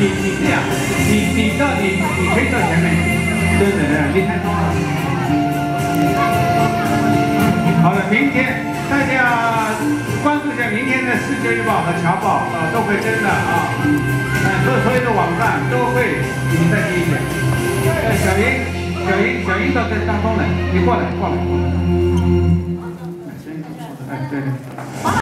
你你这样，你你到你你可以到前面，真的，你太天了。好了，明天大家关注一下明天的世界日报和侨报啊，都会登的啊，呃，所所有的网站都会。你再听一遍。哎，小英，小英，小英到在当中的，你过来过来。哎，对。